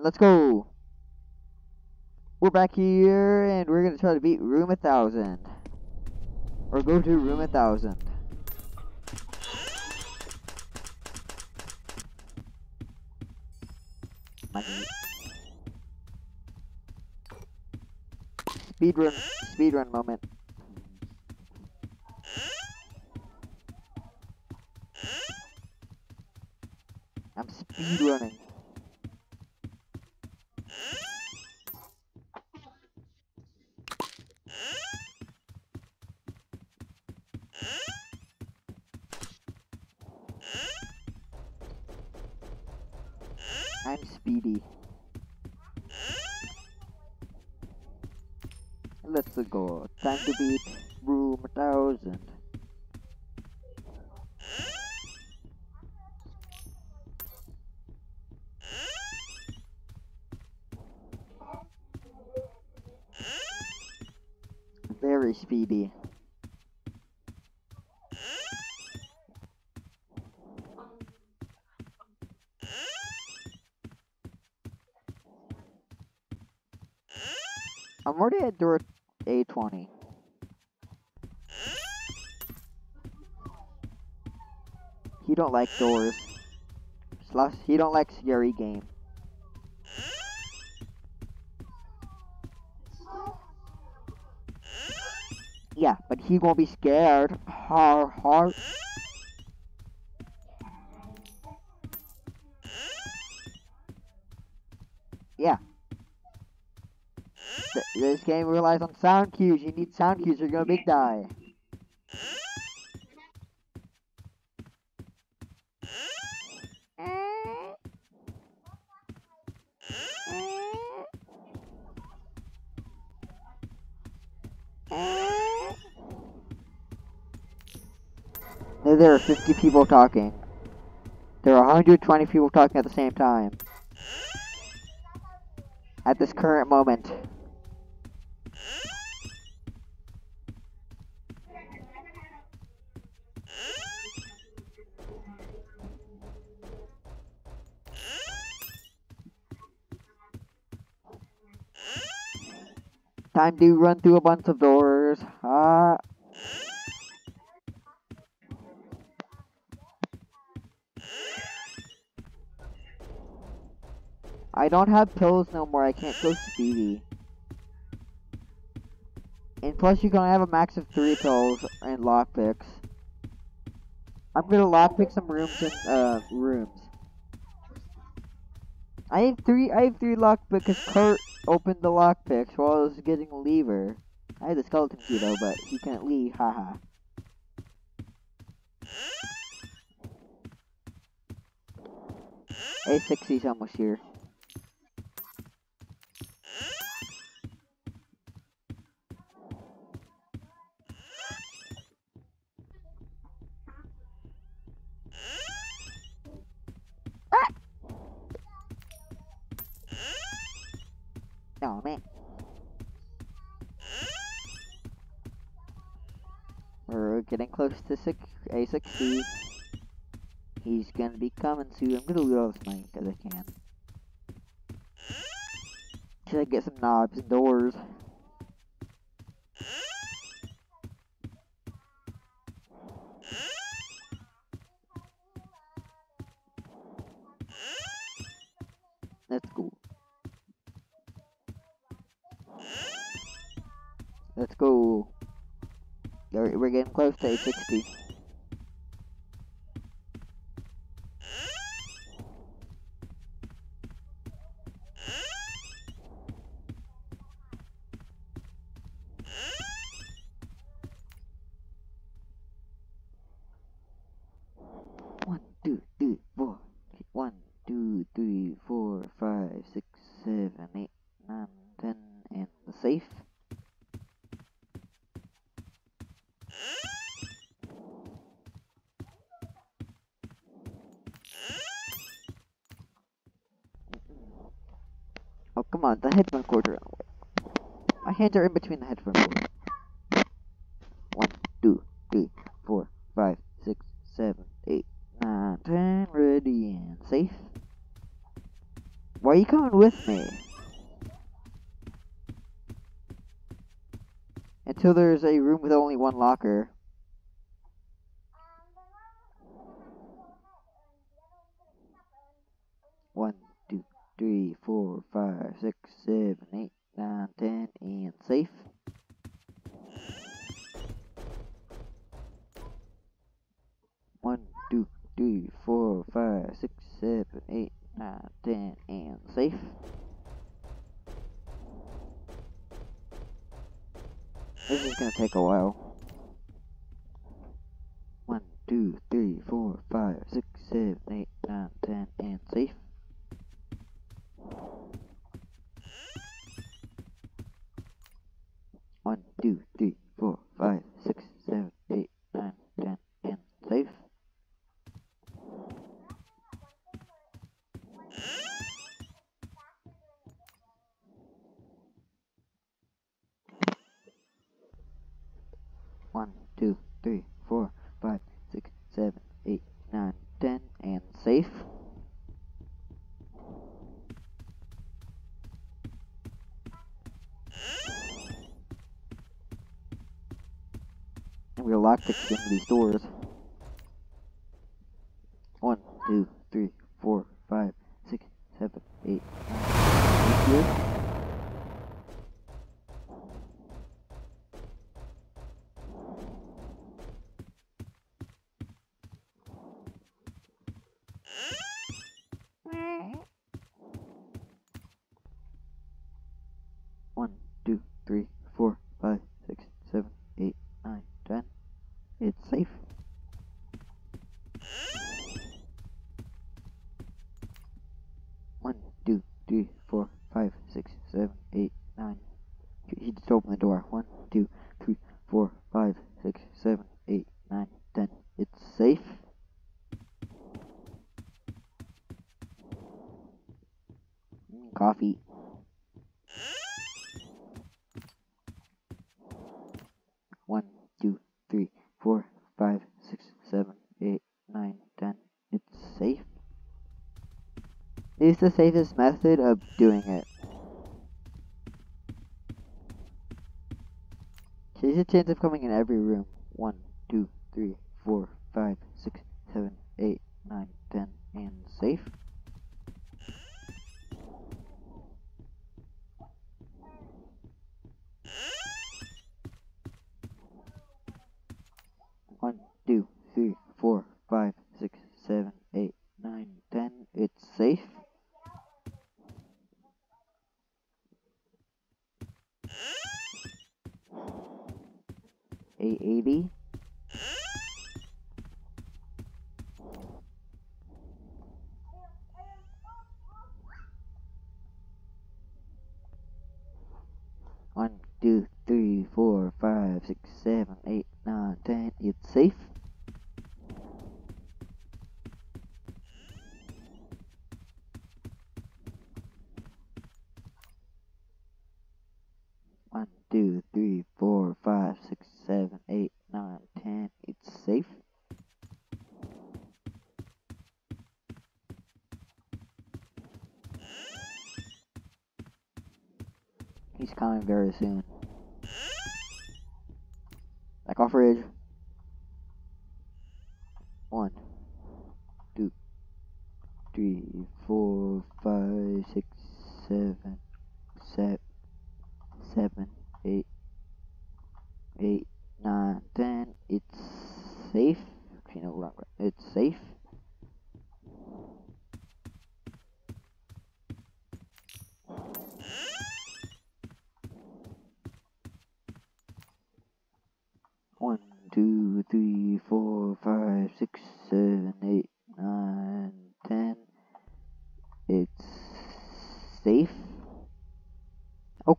Let's go. We're back here, and we're gonna try to beat room a thousand, or go to room a thousand. Money. Speedrun, speedrun moment. I'm speedrunning. I'm. Let's go. Time to beat room 1000. Very speedy. I'm already at door A20. He don't like doors. Slash, he don't like scary game. Yeah, but he won't be scared. Har har. Yeah. Th this game relies on sound cues. You need sound cues or you're gonna big die. There are 50 people talking. There are 120 people talking at the same time. At this current moment. Time to run through a bunch of doors. Ah. I don't have pills no more. I can't go speedy. And plus, you can only have a max of three pills and lockpicks. I'm gonna lockpick some rooms and uh rooms. I have three. I have three lock because Kurt opened the lockpicks while I was getting a lever. I had the skeleton key though, but he can't leave. Haha. A60's almost here. Oh man. We're getting close to six, A60. He's gonna be coming soon. I'm gonna loot all this money because I can. Should I get some knobs and doors? say 60. Hands are in between the headphone cords. One, two, three, four, five, six, seven, eight, nine, ten, ready and safe. Why are you coming with me? Until there's a room with only one locker. One, two, three, four, five, six, seven, eight, nine, ten, and safe. One, two, three, four, five, six, seven, eight, nine, ten, and safe. This is gonna take a while. One, two, three, four, five, six, seven, eight, nine, ten, and safe. One, two, three, four, five, six, seven, eight, nine, ten, and safe. One, two, three, four, five, six, seven, eight, nine, ten, and safe. Lockpick some of these doors. One, two, three, four, five, six, seven, eight. Eight here. One, two, three, four, five, six, seven, eight, nine, ten. It's safe. One, two, three, four, five, six, seven, eight, nine. He just opened the door. One, two, three, four, five, six, seven, eight, nine, ten. It's safe. Mm, coffee. One, two, three, four, five, six, seven, eight, nine, ten. It's safe. It's the safest method of doing it. There's a chance of coming in every room. One, two, three,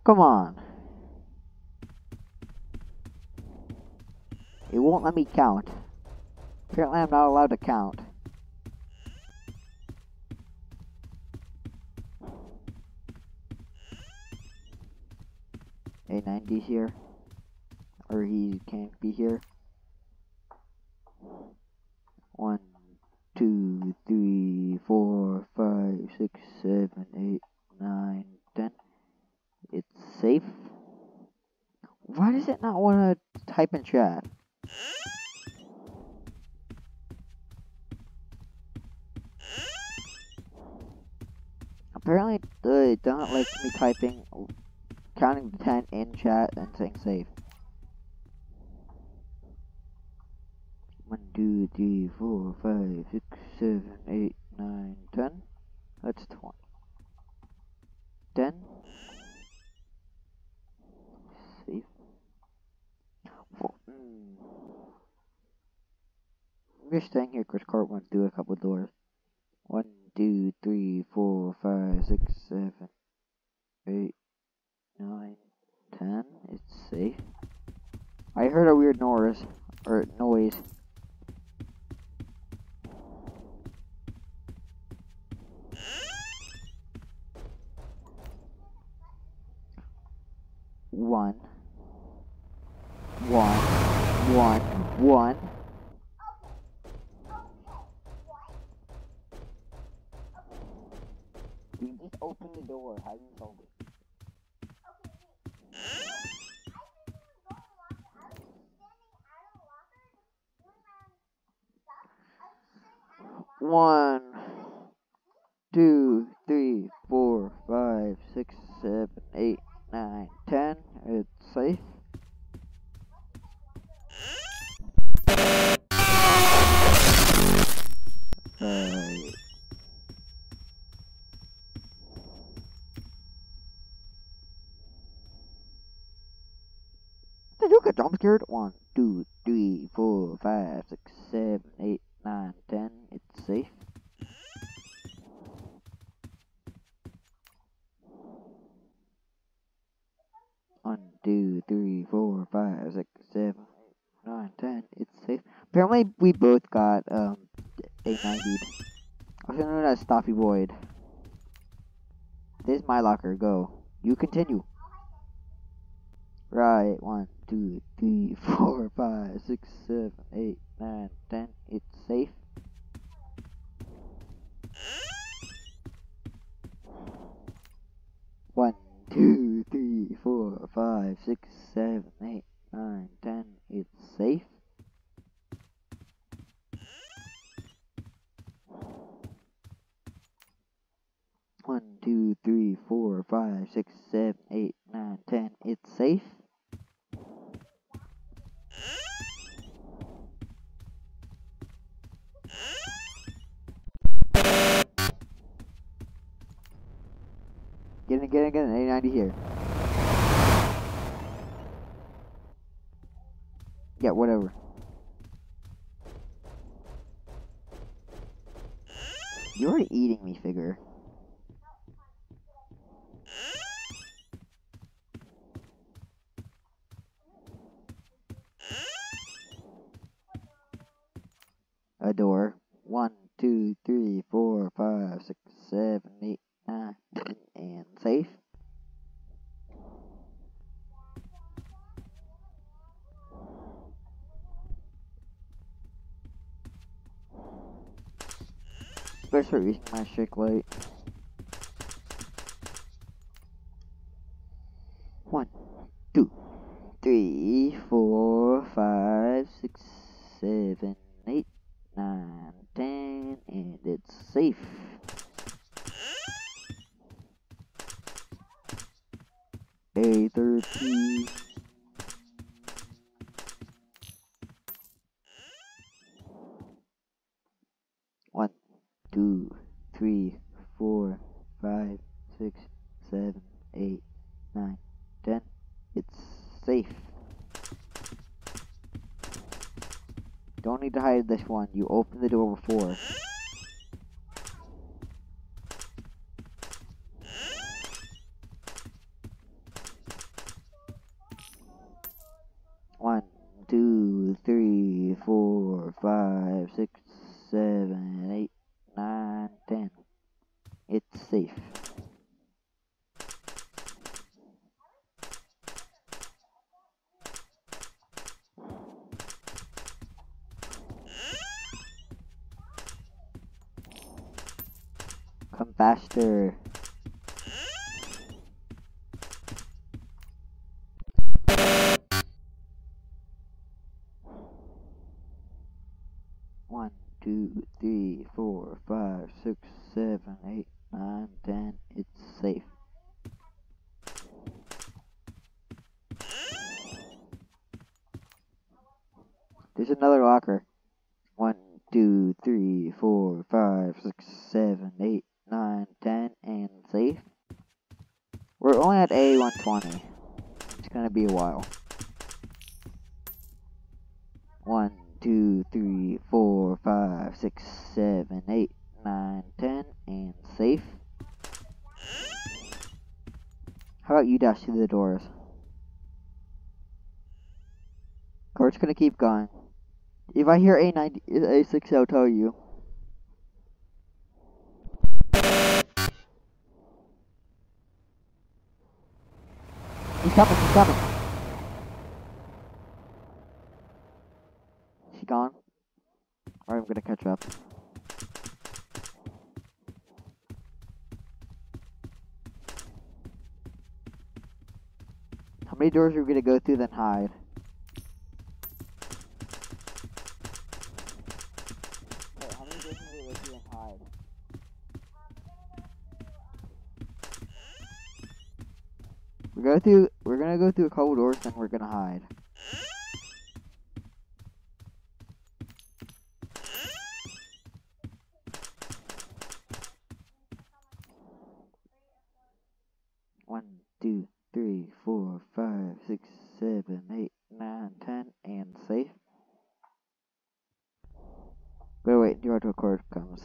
come on. It won't let me count. Apparently, I'm not allowed to count. A90's here. Or he can't be here. type in chat. Apparently, they don't like me typing, counting the 10 in chat and saying save. 1, 2, 3, 4, 5, 6, 7, 8, staying here because Cart went through a couple doors. One, two, three, four, five, six, seven, eight, nine, ten. It's safe. I heard a weird noise or noise. One, one, one, one. You just open the door. How you solve it? One, two, three, four, five, six, seven, eight, nine, ten. It's safe. Right. You jump scared? One, two, three, four, five, six, seven, eight, nine, ten. It's safe. One, two, three, four, five, six, seven, eight, nine, ten. It's safe. Apparently, we both got um a 90. Also known as Stoppy Void. This is my locker. Go. You continue. Right. One, two, three, four, five, six, seven, eight, nine, ten. It's safe. One, two, three, four, five, six, seven, eight, nine, ten. It's safe. One, two, three, four, five, six, seven, eight, nine, ten. It's safe. Get it, get it, get it. A90 here. Yeah, whatever. You're eating me, figure. A door. One, two, three, four, five, six, seven, eight, nine, ten, and safe. Using my shake. How about you dash through the doors? Court's gonna keep going. If I hear A90, A6, I'll tell you. He's coming, he's coming. Is he gone? Alright, I'm gonna catch up. Many doors are we gonna go through then hide? How many doors are we gonna go through and hide? We go through. We're gonna go through a couple doors, then we're gonna hide. One, two, three, four, five, six, seven, eight, nine, ten, and safe. The cord comes.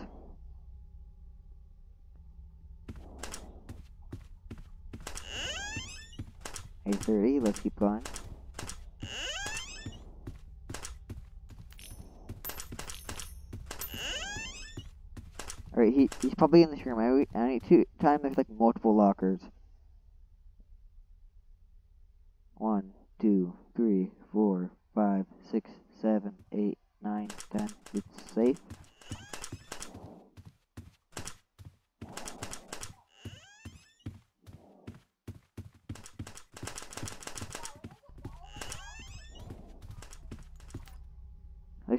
Eight thirty. Let's keep going. Alright, he he's probably in this room. I, I need to time there's like multiple lockers. One, two, three, four, five, six, seven, eight, nine, ten. It's safe.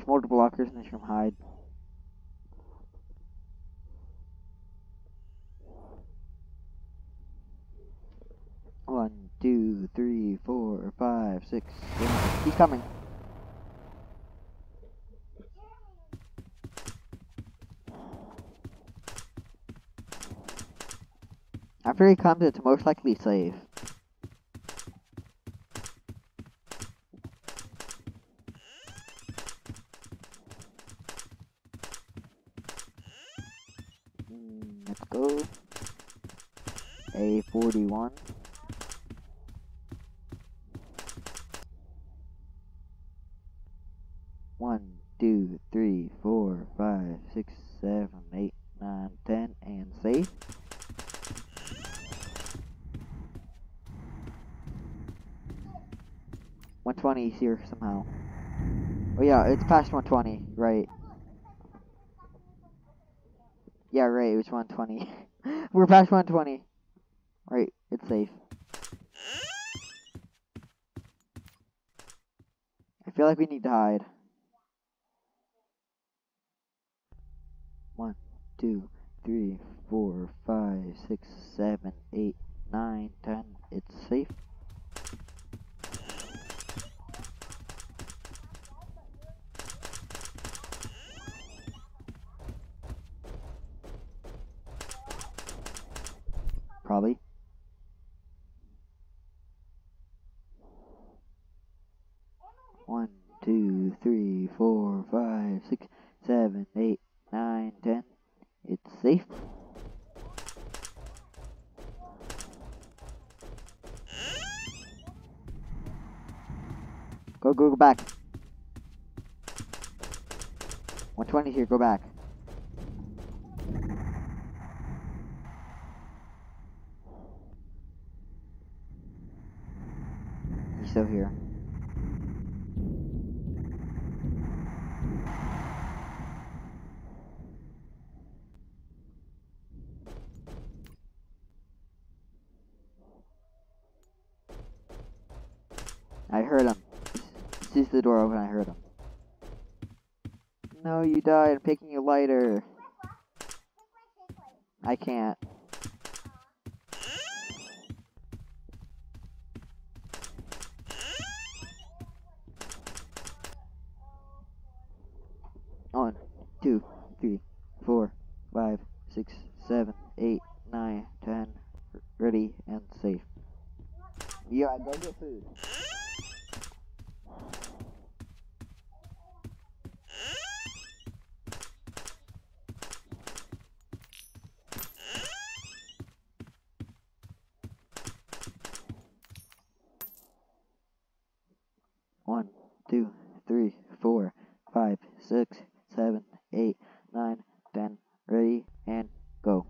There's multiple lockers in this room. Hide. One, two, three, four, five, six, seven. He's coming. After he comes, it's most likely safe. Mm, Let's go. A41. One, two, three, four, five, six, seven, eight, nine, ten, and safe. One twenty is here somehow. Oh yeah, it's past one twenty, right? Yeah, right. It was one twenty. We're past one twenty. Right, it's safe. I feel like we need to hide. One, two, three, four, five, six, seven, eight, nine, ten. It's safe. Probably. One, two, three, four, five, six, seven, eight, nine, ten. It's safe. Go, go, go back. 120 here, go back. He's still here. I heard him. He sees the door open, I heard him. No, you died. I'm picking you lighter. I can't. One, two, three, four, five, six, seven, eight, nine, ten. Ready and safe. Yeah, go get food. One, two, three, four, five, six, seven, eight, nine, ten. Ready and go.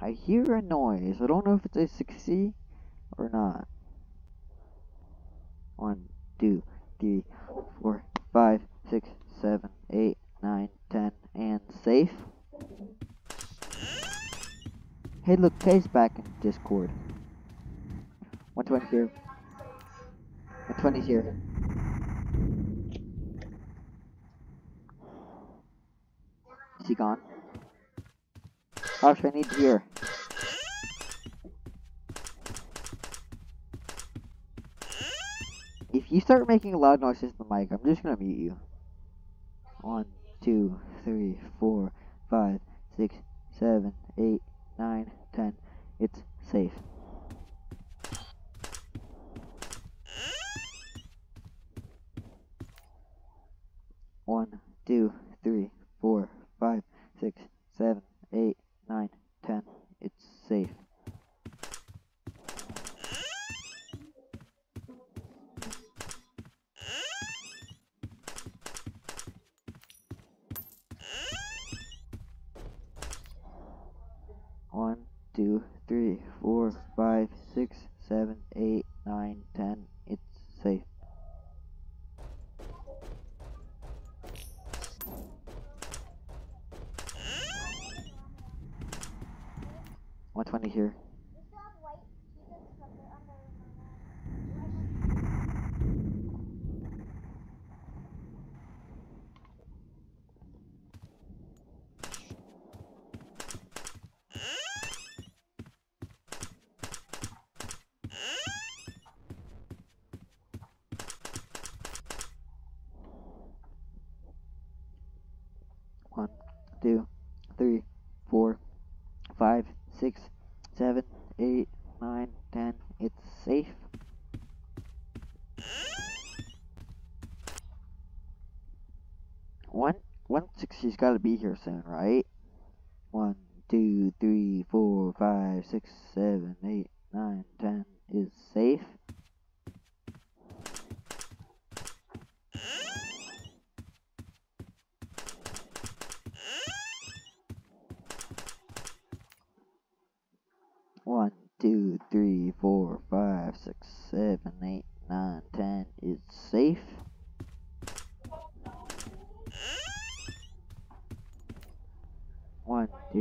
I hear a noise. I don't know if it's a 6C or not. One, two, three, four, five, six, seven, eight, nine, ten, and safe. Hey, look, Kay's back in Discord. 120 here. 120's here. Is he gone? Gosh, I need to hear. If you start making loud noises in the mic, I'm just gonna mute you. One, two, three, four, five, six, seven, eight, nine, ten. It's safe. One, two, three, four, five, six, seven, eight, nine, ten. It's safe. One, two, three, four, five, six, seven, eight, nine, ten. It's safe. One twenty here. One, two, three, four, five, six, seven, eight, nine, ten. It's safe. One, one sixty's got to be here soon, right? One, two, three, four, five, six, seven, eight, nine, ten is safe. One, two, three, four, five, six, seven, eight, nine, ten is safe. One,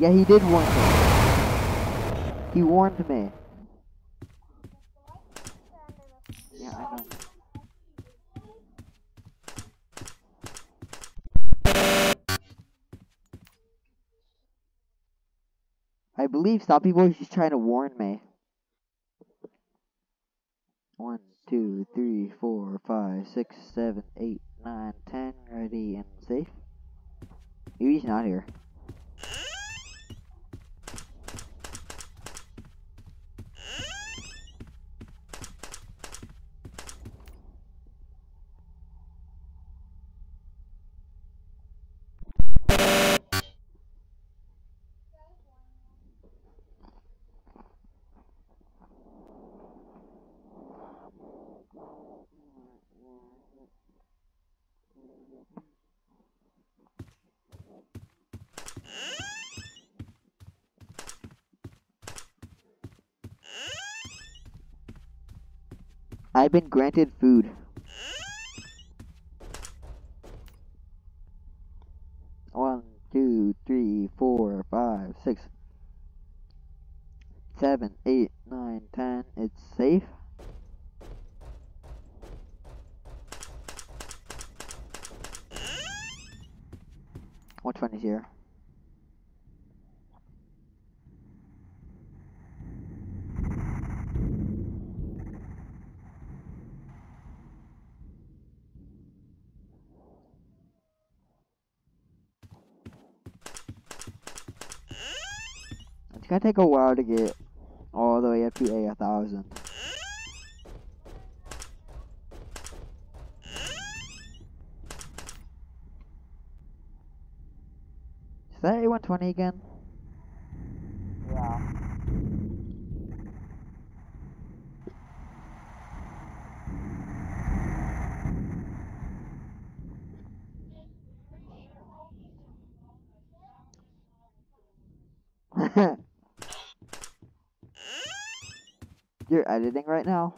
Yeah, he did warn me. He warned me. Yeah, I know. I believe Stoppy Boy is trying to warn me. One, two, three, four, five, six, seven, eight, nine, ten. Ready and safe. Maybe he's not here. I've been granted food. One, two, three, four, five, six, seven, eight, nine, ten. It's safe. Which one is here? It's gonna take a while to get all the way up to a, thousand. Is that A120 again? Yeah. You're editing right now?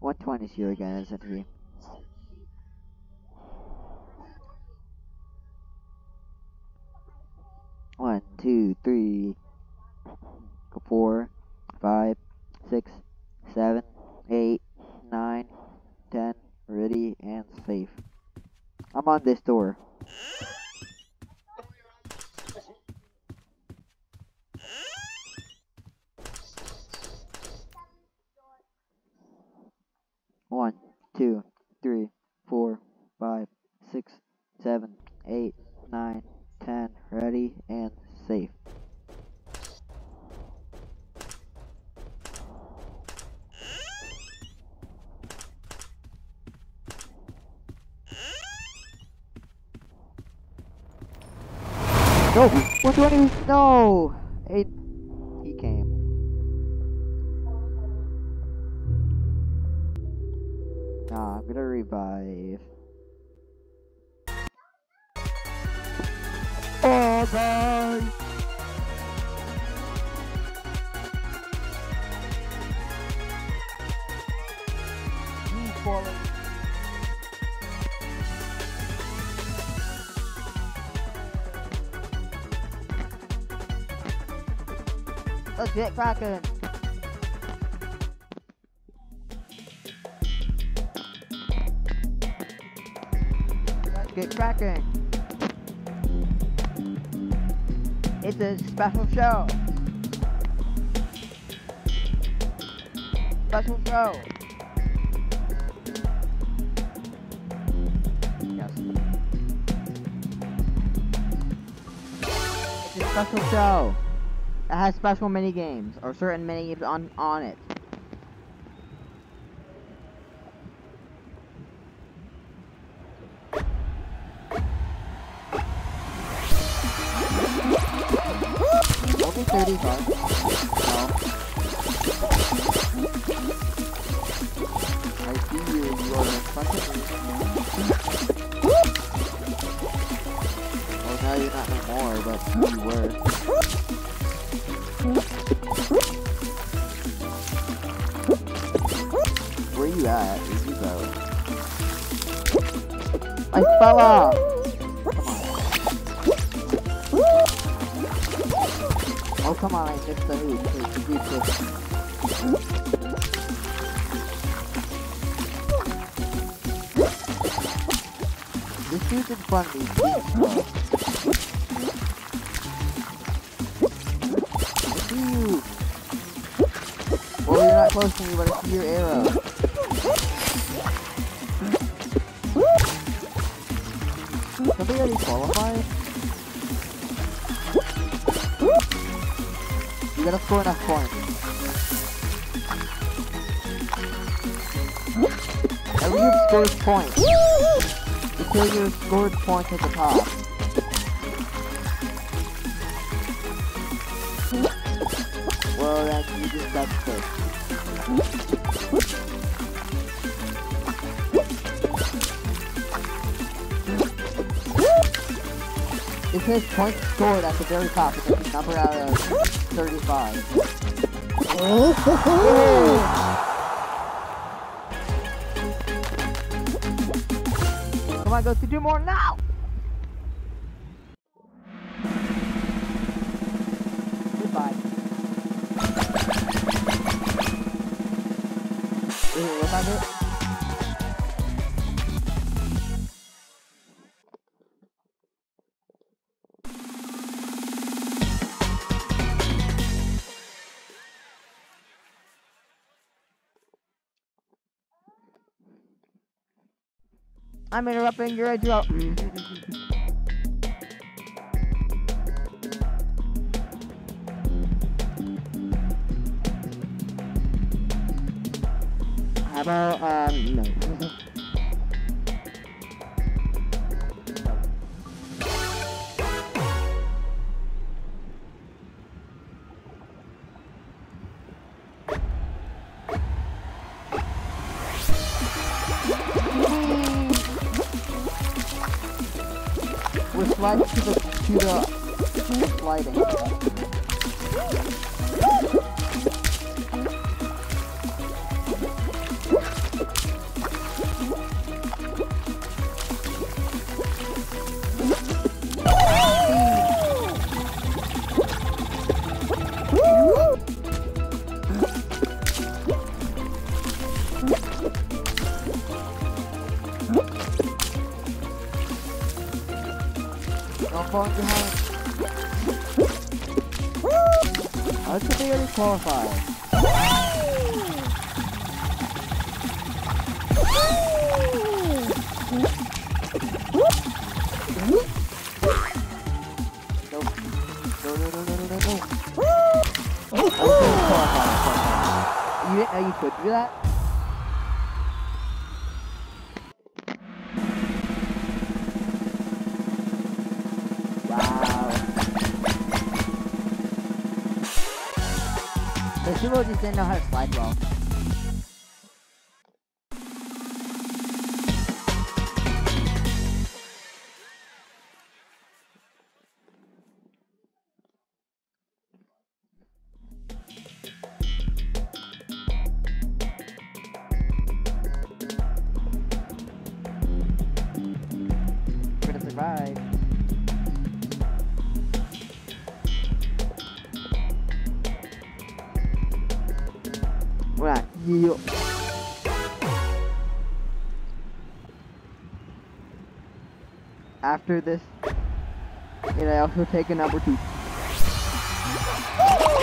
One twenty's here again, isn't he? Get cracking! Get cracking! It's a special show! Special show! Yes. It's a special show! It has special mini games or certain mini games on on it. You scored at the top. Well, then you just got sick. It says points scored at the very top. It's a number out of 35. Come on, go to do more now! I'm interrupting your intro. How about, um, no. We're sliding to the to the sliding. Be didn't know how to slide well. After this, and I also take a number two.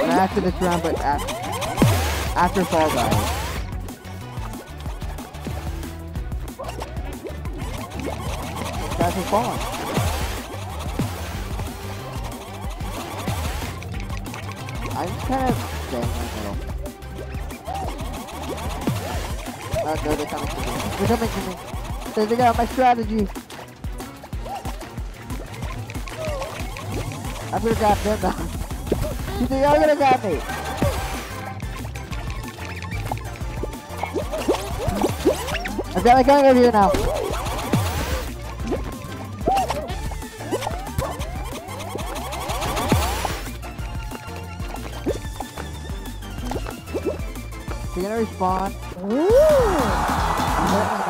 Not after this round, but after, after Fall Guys. Guys are falling. I'm kind of staying in the middle. Oh, no, they're coming to me. They're coming to me. They figured out my strategy. I'm gonna grab them now. You think I'm gonna grab me? I've got my gun over here now. You're gonna respawn. Apparently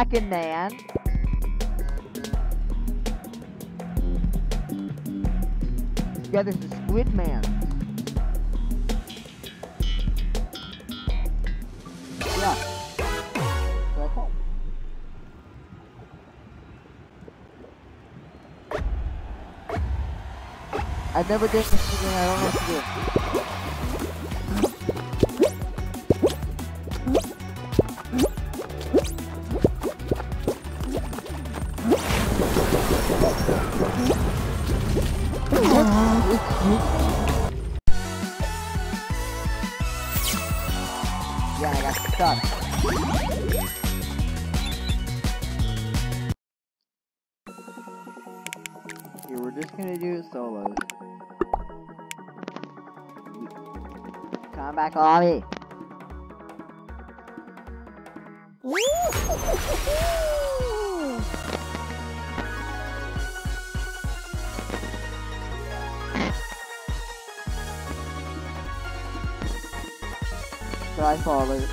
Man. Yeah, there's the Squid Man. Yeah. I've never done this again, I don't know what Come back, Ollie. So I followed.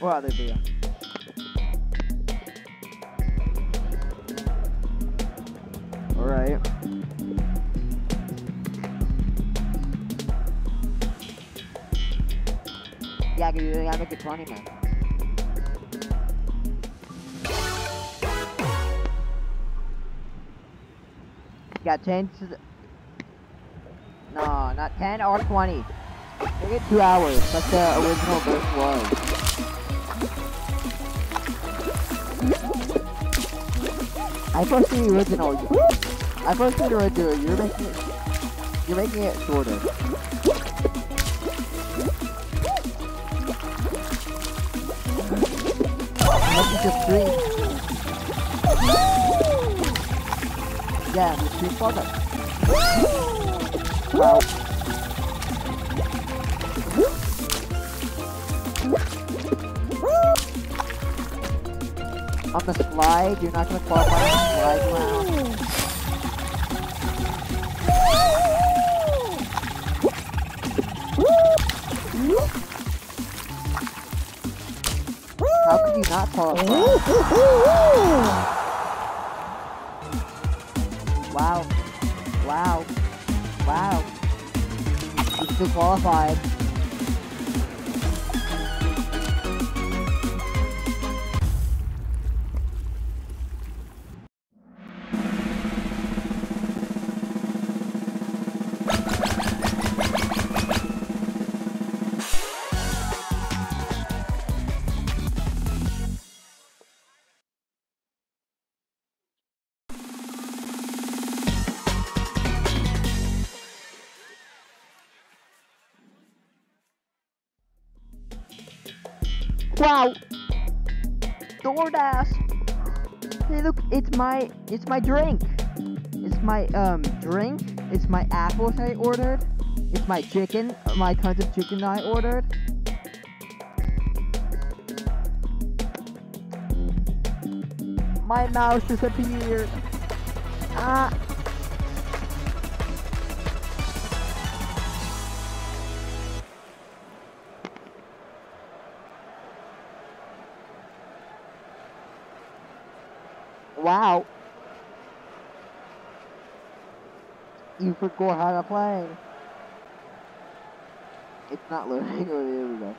What other deal? Alright. Gotta 20 man. Got 10 to the... No, not 10 or 20. Make it 2 hours, like the original verse was. I posted the original. I posted the original. You're making it. You're making it shorter. Just three. Yeah, products. Well. On the slide, you're not gonna qualify on the slide. Not qualify? Wow. Wow. Wow. Still qualified. DoorDash. Hey, look, it's my, it's my drink. It's my um drink. It's my apples I ordered. It's my chicken, my tons of chicken I ordered. My mouse disappeared. Ah. Wow. You forgot how to play. It's not loading. Oh, there we go.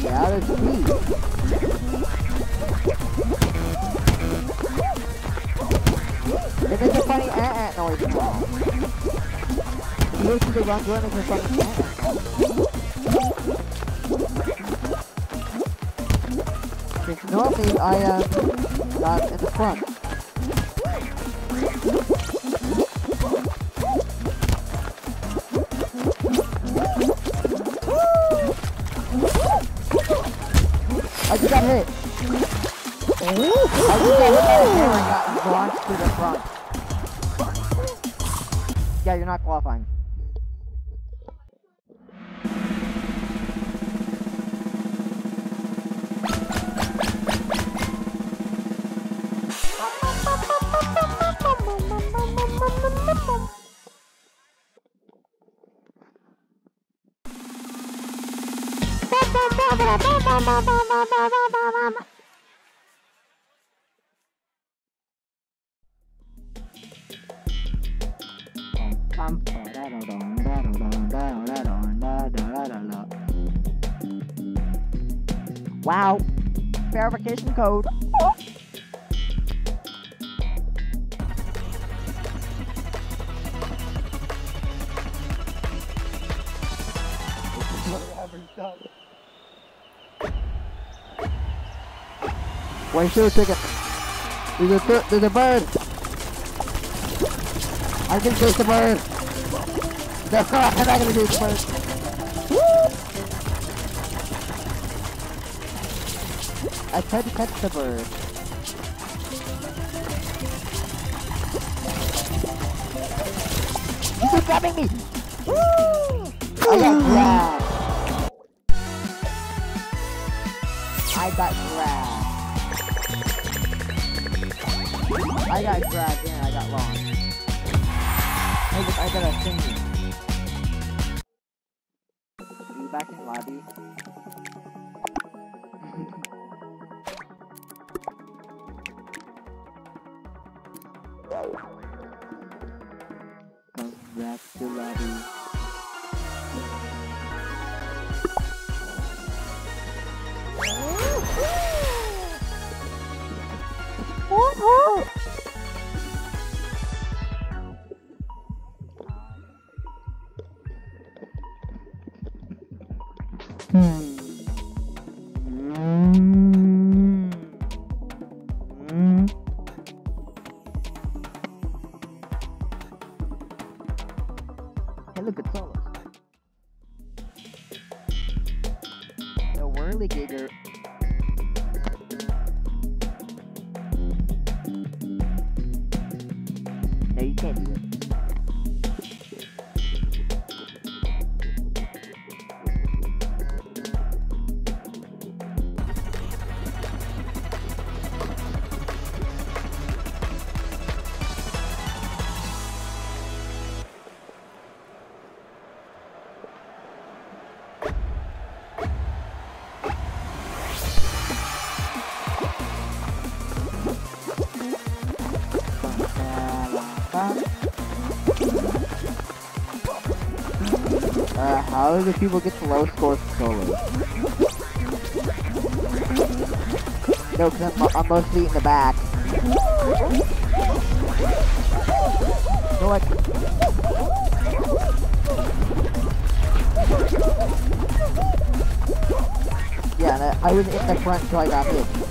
Get out of It makes a funny ah ah noise. You listen to Run Run, it makes a funny ah Because normally I am uh, in the front. I just got hit. I just got hit by the and got launched to the front. Yeah, you're not qualifying. verification code. Why should take it? There's a, there's a bird! I can chase the bird! No, I'm not gonna do the bird! I tried to catch the bird. He's grabbing me. I got grabbed. It's Solos. The Whirligator. How do people get the low scores solo? No, because I'm, I'm mostly in the back. No, like... Yeah, I, was in the front until I got hit.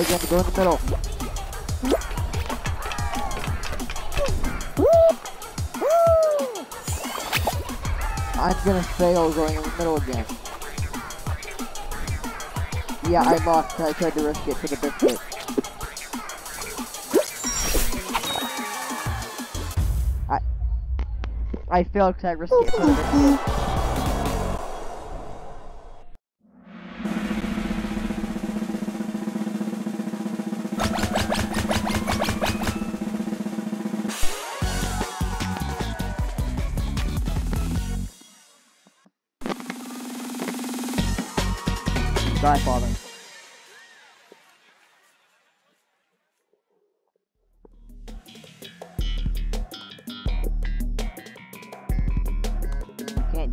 Go in the middle. I'm gonna fail going in the middle again. Yeah, I lost I tried to risk it for the biscuit. I I failed because I risked it for the biscuit.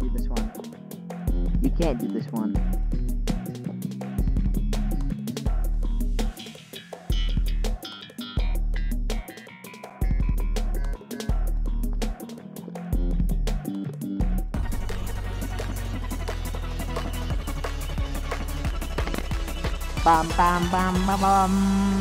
Do this one. You can't do this one. Bam bam bam bam.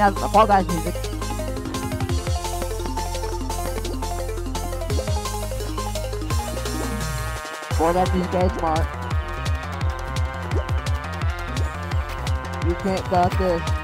Out the Fall Guys music. For that music smart. You can't got this.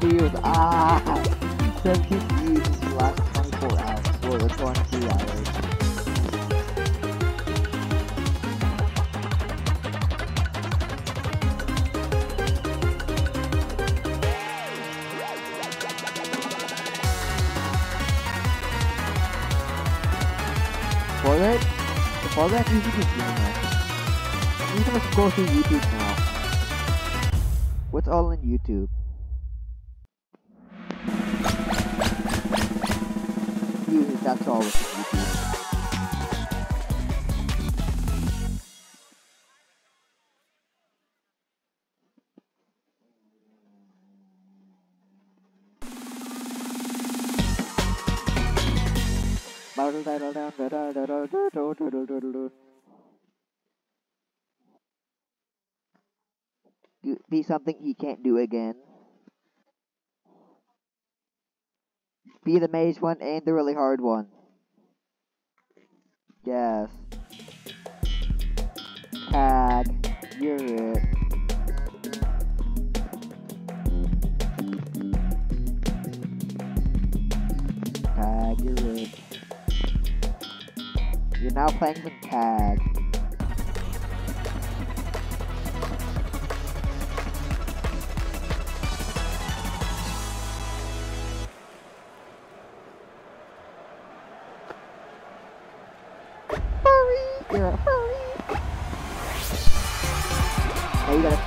The was, ah, 17 views in the last 24 hours, or the 23 hours. For that, for that music is doing that. You just go through YouTube now. What's all in YouTube? All. Do- Be something he can't do again. Be the maze one and the really hard one. Yes. Tag. You're it. Tag, you're it. You're now playing some tag.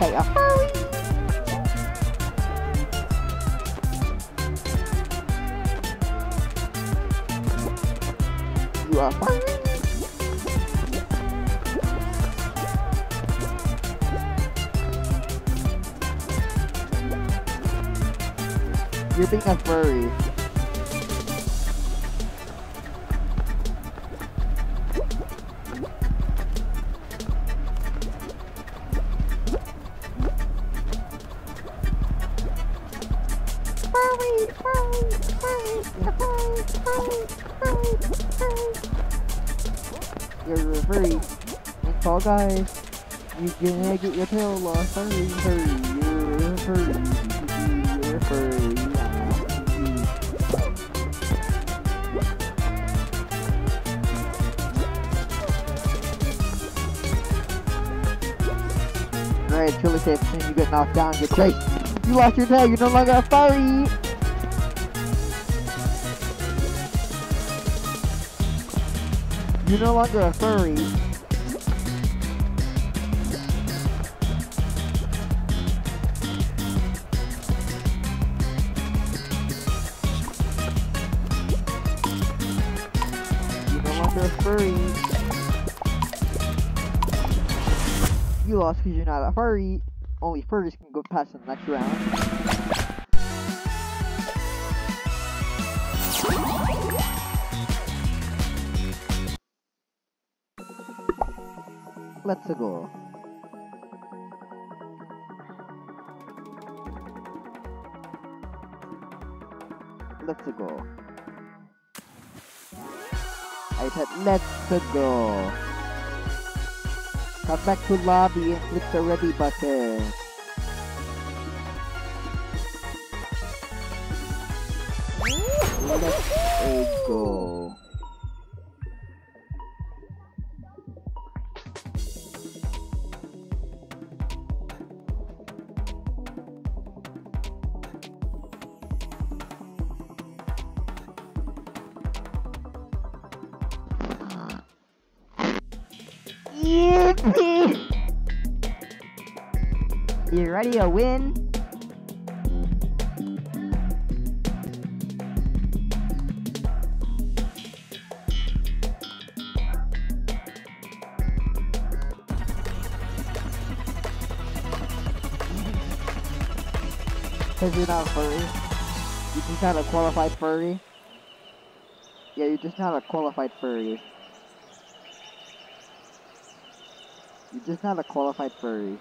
You are hurry! You're being a furry. Guys, you gonna get your tail lost. Hurry, hurry, you're a furry. Furry. Alright, truly safe until you get knocked down, get chased. You lost your tail, you're no longer a furry! You're no longer a furry. You lost because you're not a furry. Only furries can go past the next round. Let's go. Let's go. Let's go. Come back to lobby and click the ready button. Let's go. Ready to win? Because you're not a furry. You're just not a qualified furry. Yeah, you're just not a qualified furry. You're just not a qualified furry.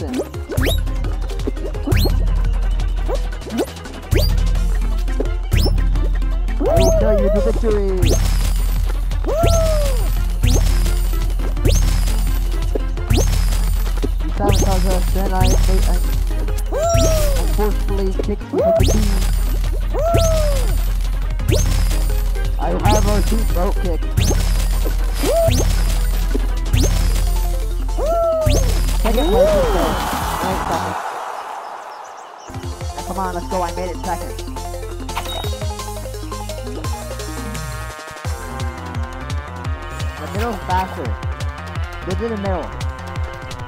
Listen. Forcefully kick you the team. I have our two throat kick. Second place is there. Right second. Now, come on, let's go. I made it second. The middle's faster. Go to the middle.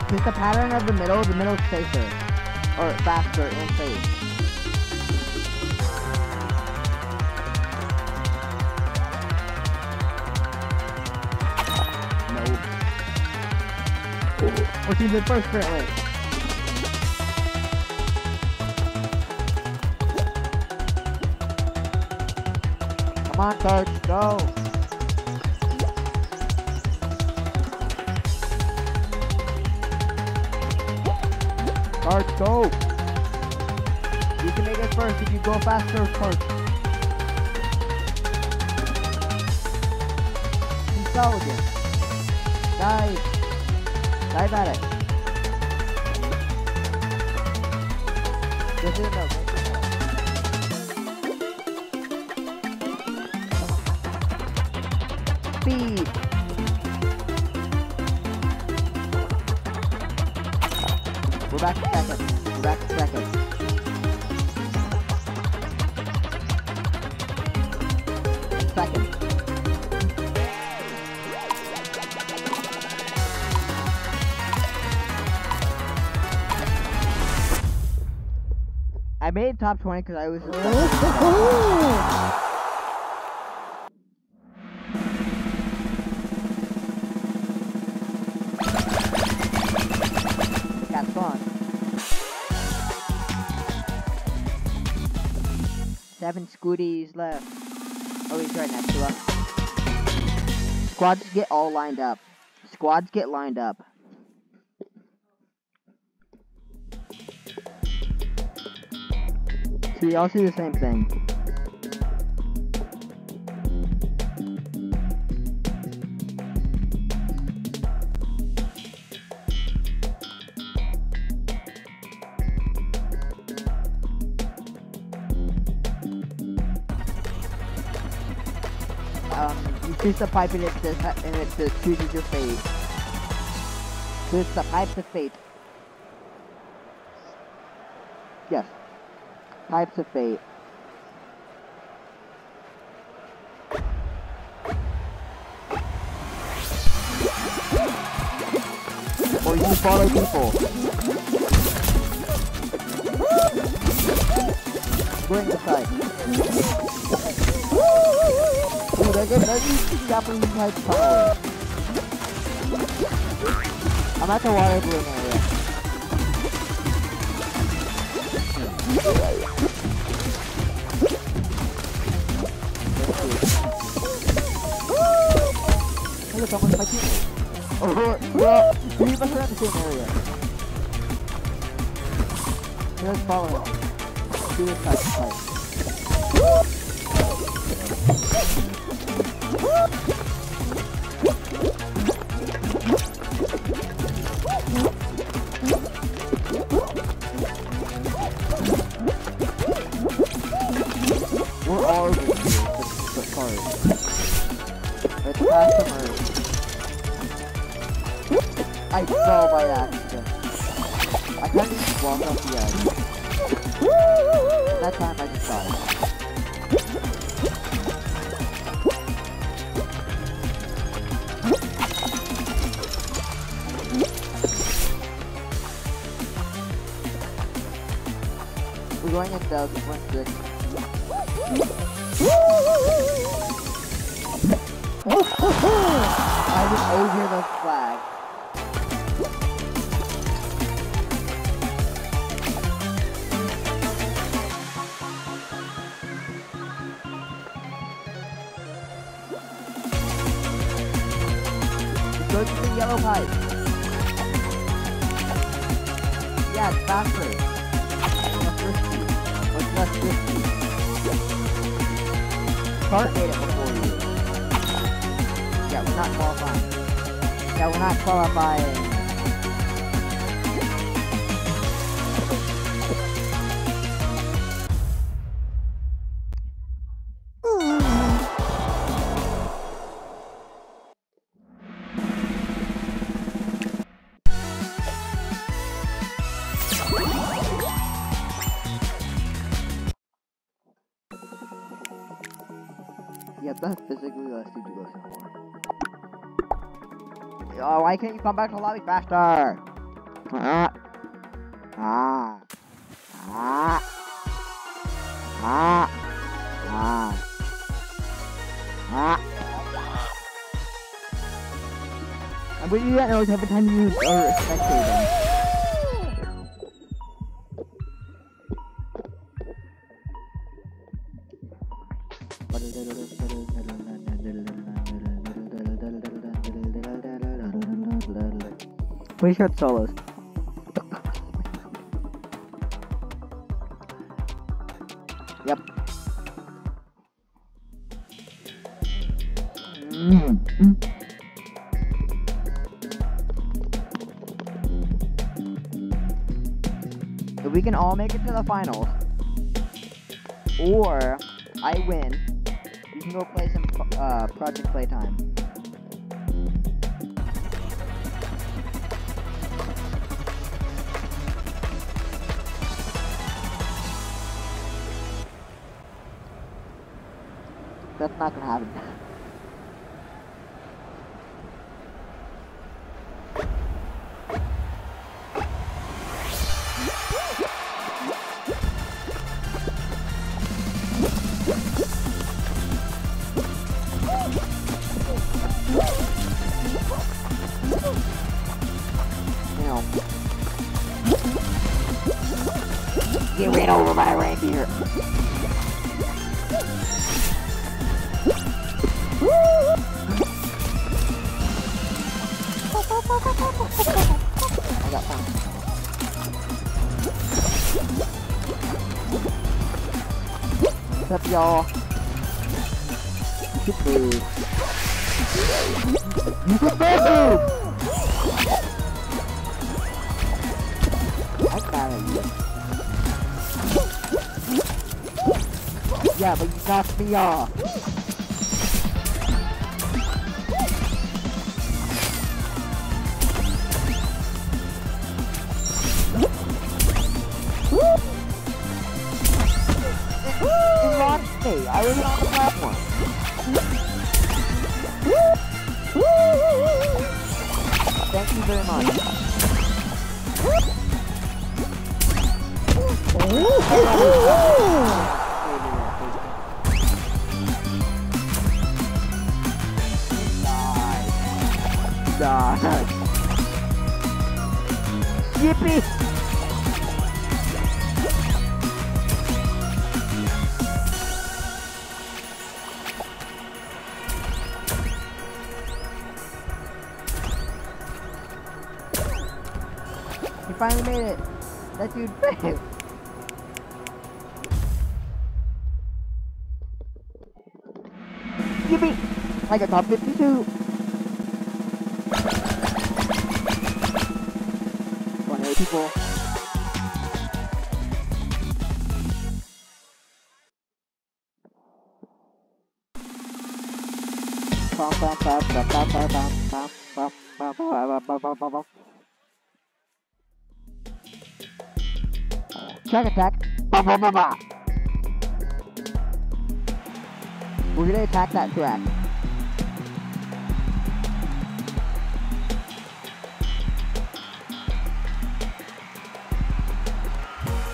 Just the pattern of the middle, the middle's safer. Or faster and safe. In first currently? Come on, coach, go. Coach, go. You can make it first if you go faster, coach. Keep going. Dive. Dive at it. Just in there, I made top 20 because I was. Got fun. Seven scooties left. Oh, he's right next to us. Squads get all lined up. Squads get lined up. We all see the same thing. Um, you choose the pipe and it says, and it says chooses your fate. Choose the pipes of fate. Yes. Pipes of fate. Or you follow people. Bring the side. Dude, I get every Japanese type power. I'm at the water balloon Hey, look, someone's my teammate. Oh, well, in the same area. Let's. Do type of Yeah, that physically lets you to go somewhere. Oh, why can't you come back to the lobby faster? Ah. Ah. Ah. Ah. Ah. Ah. But you don't every time you are spectating. We heard solos. yep. Mm. If we can all make it to the finals, or I win, we can go play some uh, Project Playtime. That's not gonna happen. What's up, y'all? You can move. You can move! I got you. Yeah, but you knocked me off. Die. Yippee! Finally made it. That dude failed. Got top 52. Twenty-eight people. Attack. We're gonna attack that track.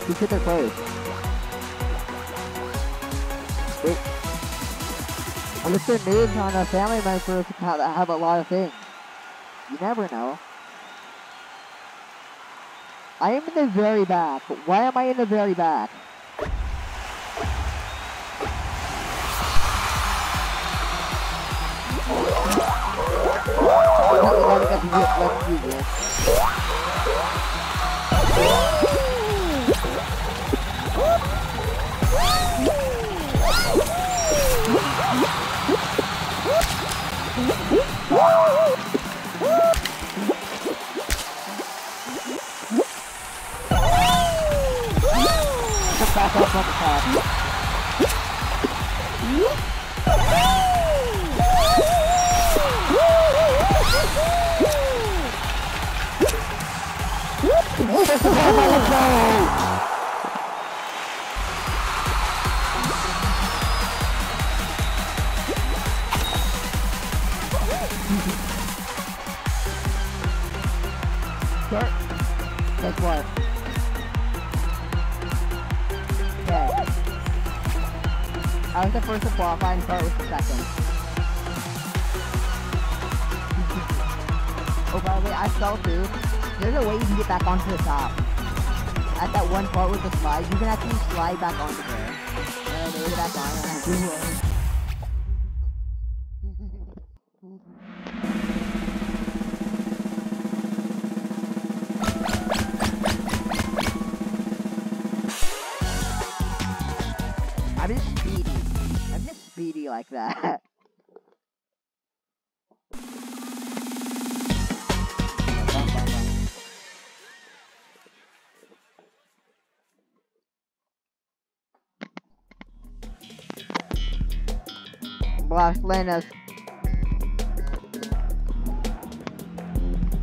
Who hit their first? Wait. What if they're names on a family member that have a lot of things? You never know. I am in the very back. Why am I in the very back? Come back up on the top. First to qualify and Bart was the second. oh, by the way, I fell through. There's a way you can get back onto the top. At that one part with the slide, you can actually slide back onto there. And back on Blast Lenas.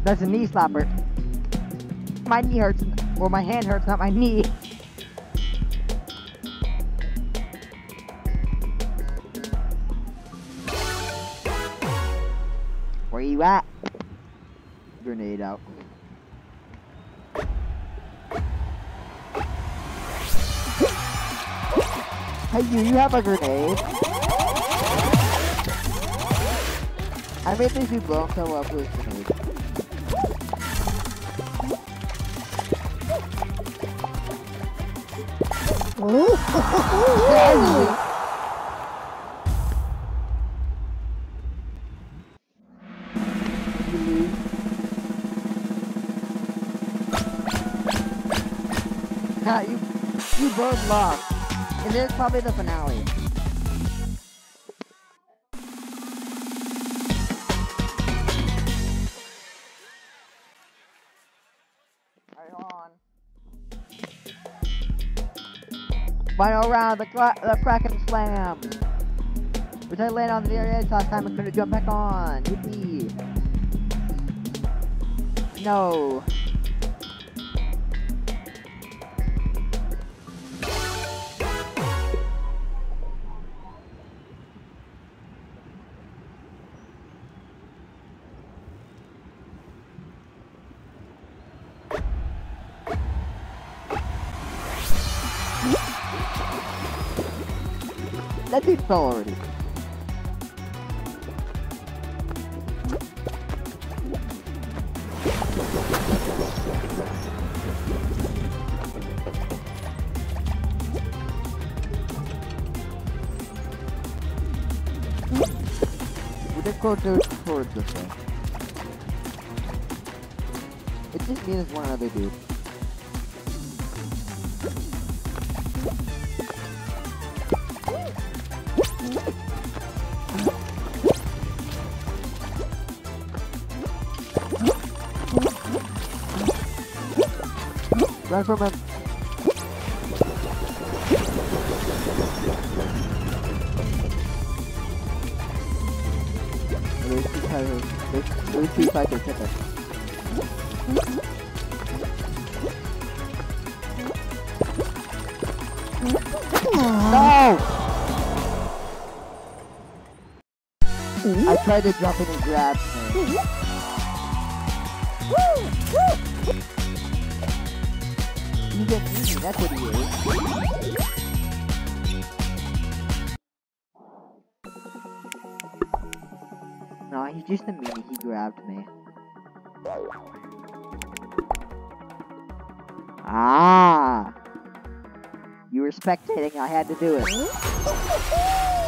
That's a knee slapper. My knee hurts, or my hand hurts, not my knee. Where you at? Grenade out. Hey, you, you have a grenade? I made this himself up with a you- Ha, you, you both lost. And this is probably the finale. Final round, the, the Kraken Slam. Which I landed on the very edge last time and couldn't jump back on. Yippee. No. Fell already. Just go to towards this way. It just means one other dude. Him. There's two. There's, there's two cycles right there. No! I tried to jump in and grab me. That's what he is. No, he's just a meanie, he grabbed me. Ah! You were spectating, I had to do it.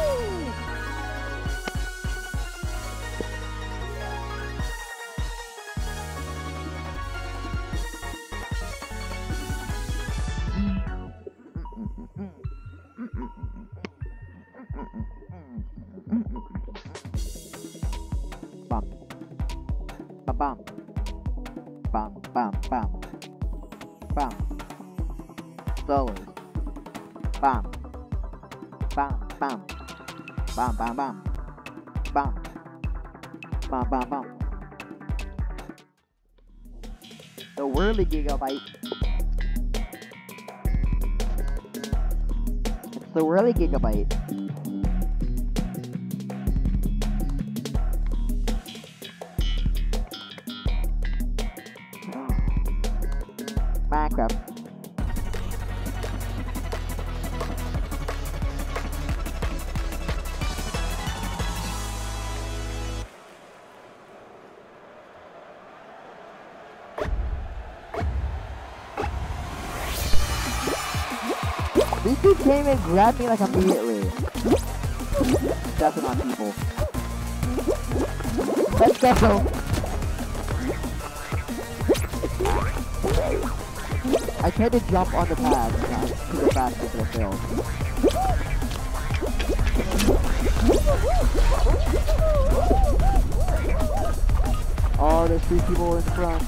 gigabyte. It's the whirly gigabyte. And grabbed me like immediately. Stepping on people. Let's go. I tried to jump on the pad to go faster, but I failed. Oh, there's three people in front.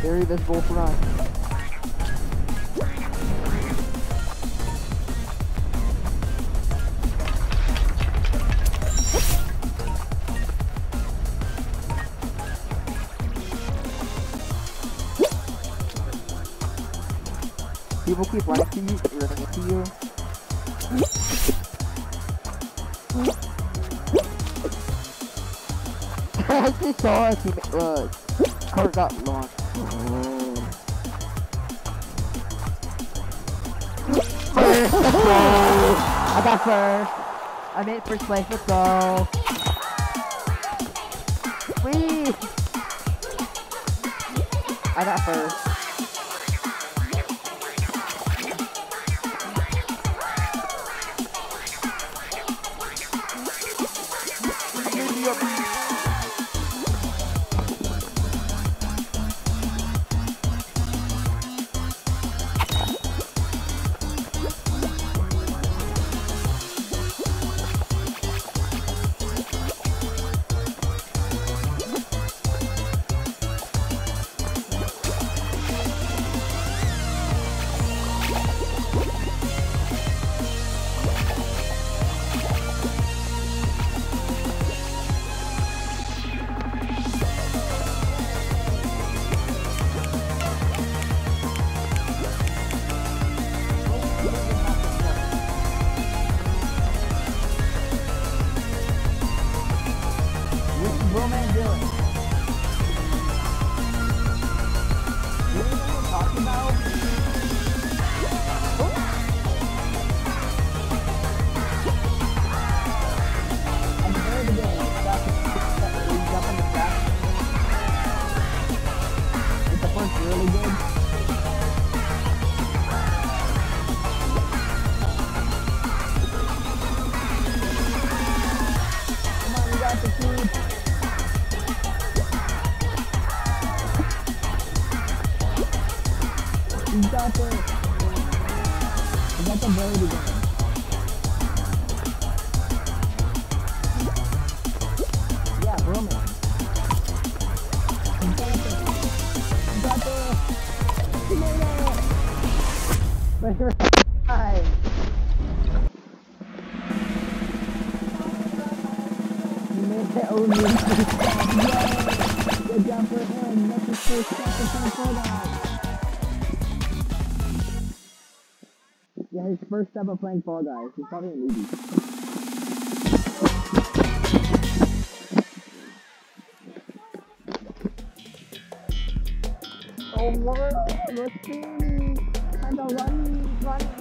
Very visible front. Keep running to you, you. I just saw a uh, car got launched. First! I got first. I made first place, let's go. Whee! I got first. First playing Fall Guys. He's probably a newbie. Oh, what? Let's see. Kinda run, run.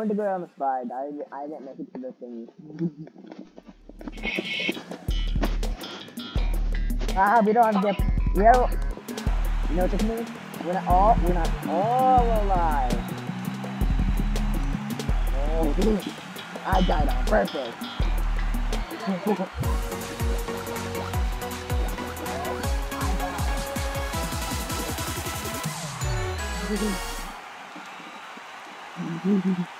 Went to go down the slide. I, I didn't make it to the thingy. ah, we don't have to get. We have. You know what this means? We're not all. We're not all alive. Oh, I died on purpose. Don't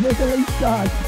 Yeah, you're officially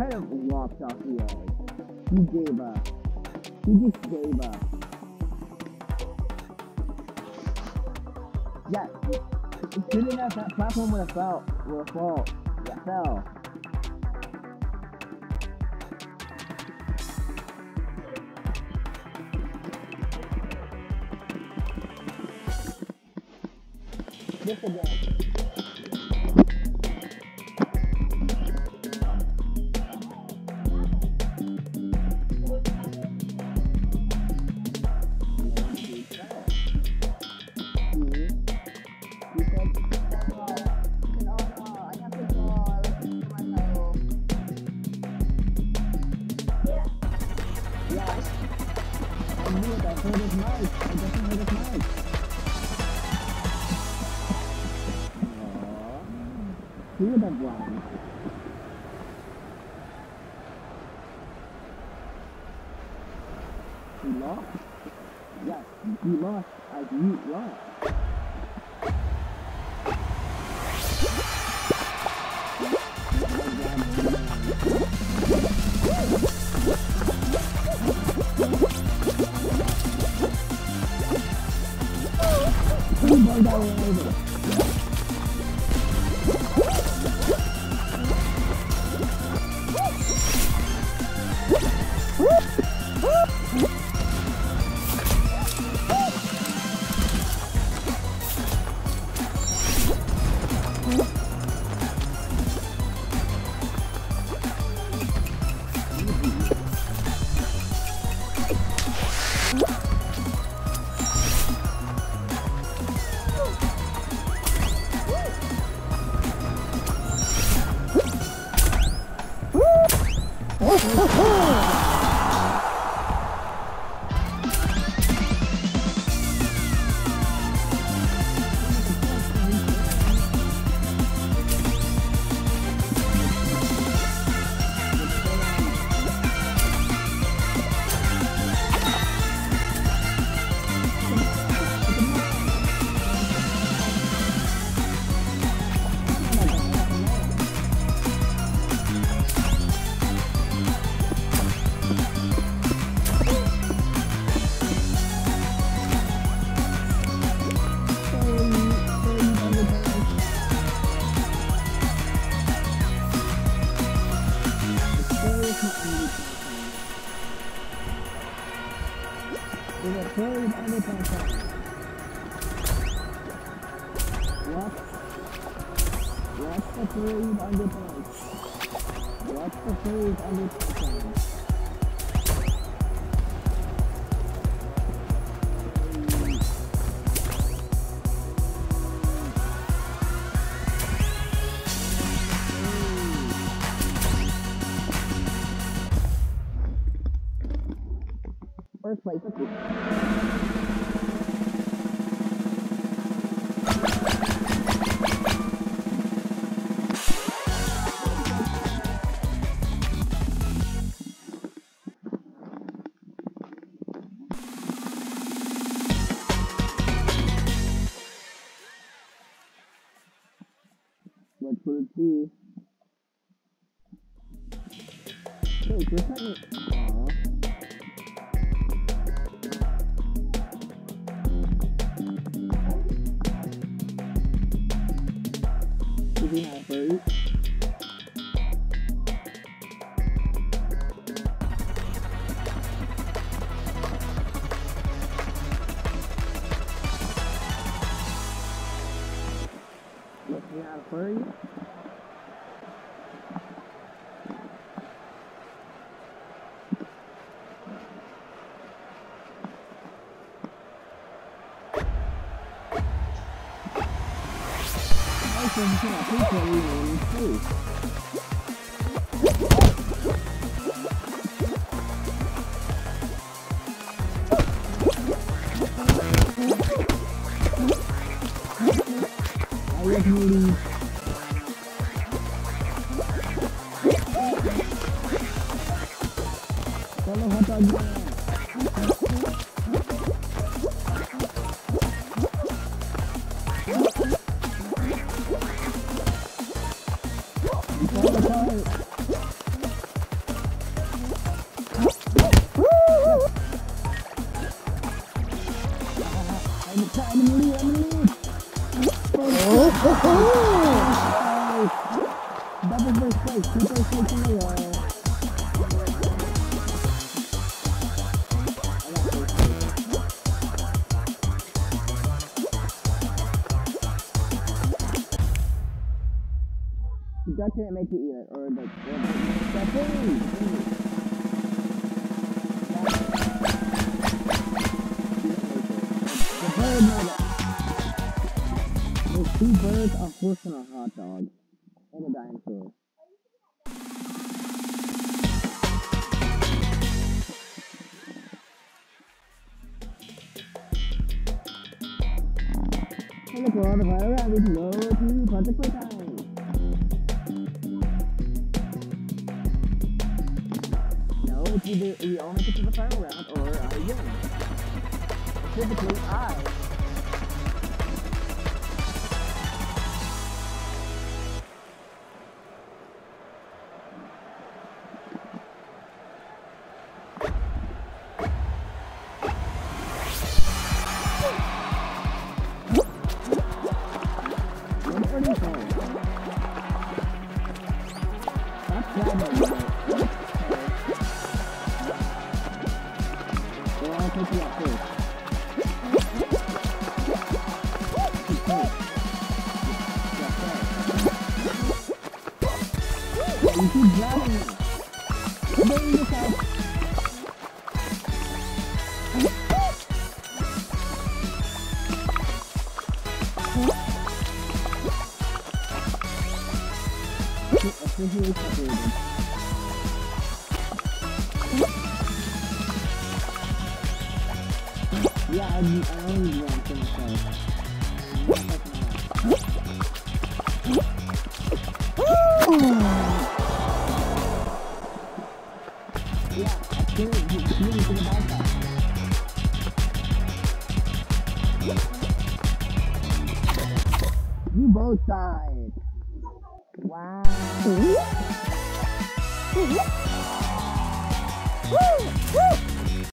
kind of walked off the edge. He gave up. He just gave up. Yeah, good enough that platform would have fell. Would have fall. Yeah, fell. This again. places. 放不下挥手一 Oh, couldn't make it either, or like, whatever. There's two birds, a horse, and a hot dog. And a dinosaur. The coronavirus to Either we all make it to the final round, or uh, I win. Typically, I